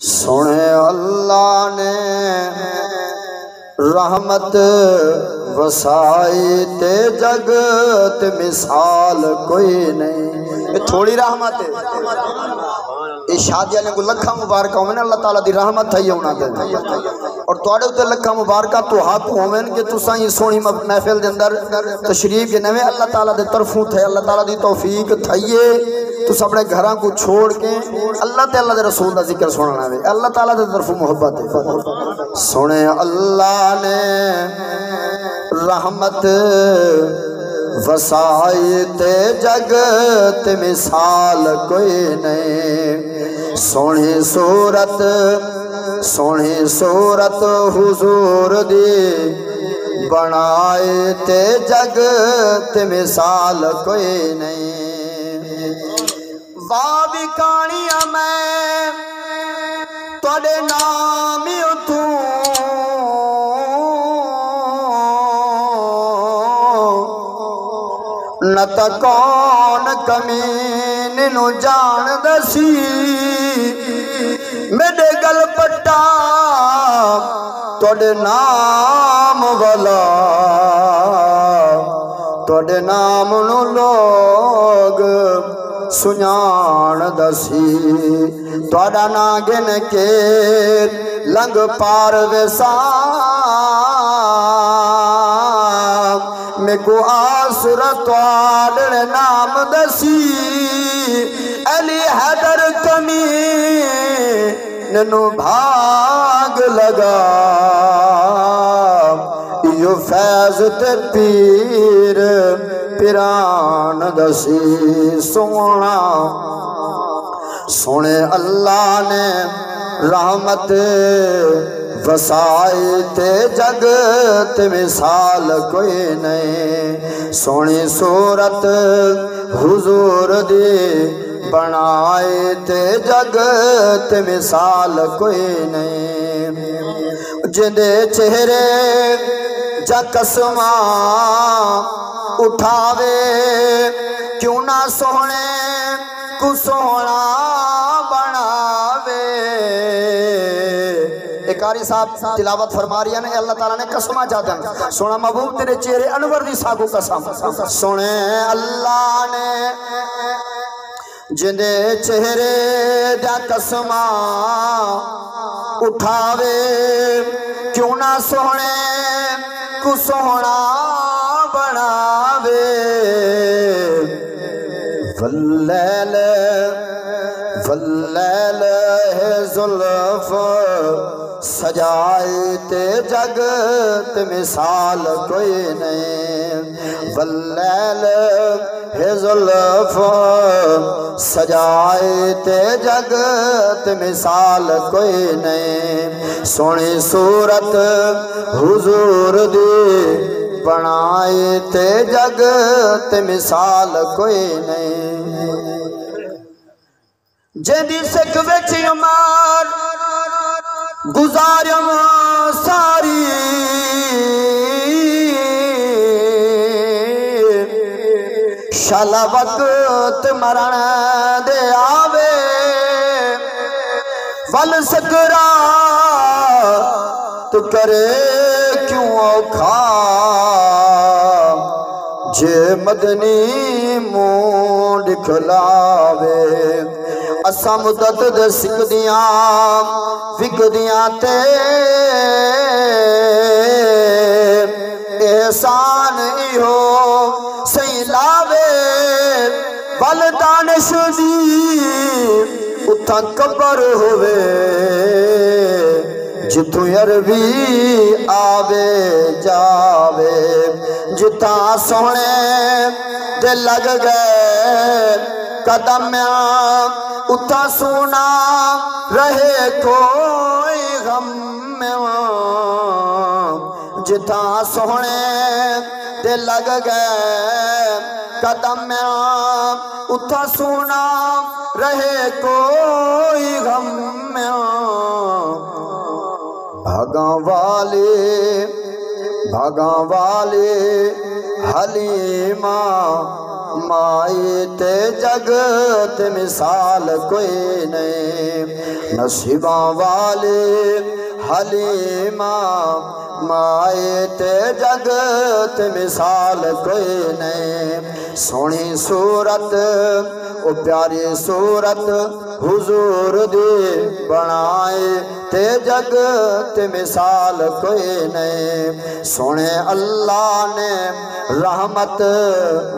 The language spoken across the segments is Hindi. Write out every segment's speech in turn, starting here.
सुने अल्लाह ने रहमत वसाई ते जगत मिसाल कोई नहीं। थोड़ी रहमत है। ये शादी वाले को लखा मुबारक होवे अल्लाह तला की रहमत थी उन्होंने और थोड़े उत्ते लखा मुबारक तो हाथ होवेन कि तुसा ही सोनी महफिल के अंदर तशरीफ़ के नवे अल्लाह तला के तरफों थे अल्लाह तला की तोफीक थे तुस अपने घर को छोड़ के अल्लाह ते अल्लाह के रसूल का ज़िक्र सुनना है अल्लाह तला के तरफ़ मुहब्बत सुने अल्लाह ने रहमत वसाई ते जगत मिसाल कोई नहीं। सोहनी सूरत सोहनी सूरत हुजूर दी बनाए ते जगत मिसाल कोई नहीं वाह भी कहानियां मैं थोड़े नाम कौन कमीन नु जान दसी? मेरे गल पट्टा, तोड़े नाम वाला। तोड़े नाम नु लोग सुजान दसी। तोड़ा ना गिन के लंग पार वेसा मेको आसुर तोड़ नाम दसी। अली हैदर कमी ननु भाग लगा। यो फैज ते पीर पिरान दसी। सोना, सोने अल्लाह ने रहमत वसाए ते जगत मिसाल कोई नहीं। सोनी सूरत हुजूर दी बनाए ते जगत मिसाल कोई नहीं। जिंदे चेहरे जकसमा उठावे क्यों ना को कारी साहब तिलावत फरमा रही ने अल्लाह ताला ने कसमा जादन सोना महबूब, तेरे चेहरे अनवर दी सागो कसम। सुने अल्लाह ने जिंदे चेहरे दा कसमा उठावे। क्यों ना सोने को सोना बनावे। वल्लैल वल्लैल है जुल्फ सजाए ते जगत मिसाल कोई नहीं। वल्लैल है जुल्फ सजाए ते जगत मिसाल नहीं। सोनी सूरत हुजूर दी बनाए ते जगत मिसाल जदी सिख विच उमर गुजारम सारी शाला वक्त मरण दे आवे वल सकरा तू करे क्यों औखा जे मदनी मुंह दिखलावे असा मुदत सिकदियाँ विकदियाँ ते। एहसान इहो सही लावे बल दानिश दी उथा कबर होवे जिथों अरबी आवे, जावे। जिथा सोने दे लग गए कदम उथा सोना, रहे कोई गम जिथा सोहने दे लग गए कदम उथा सोना, रहे कोई गम भागा वाले भागा वाले हलीमा माए ते जगत मिसाल कोई नसीबा वाले हलीमा, माए ते जगत मिसाल कोई नहीं। सोनी सूरत, ओ प्यारी सूरत हुजूर दी बनाए ते जगत मिसाल कोई नहीं। सोने अल्लाह ने रहमत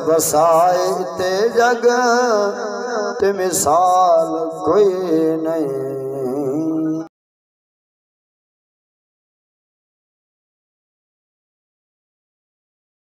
वसाए ते जगत मिसाल कोई नहीं।